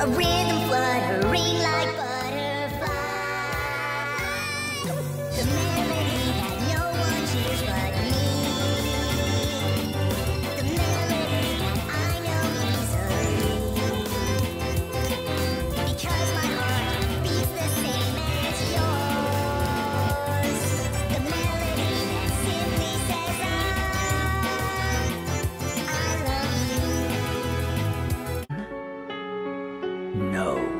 A rhythm fluttering like butterflies. No.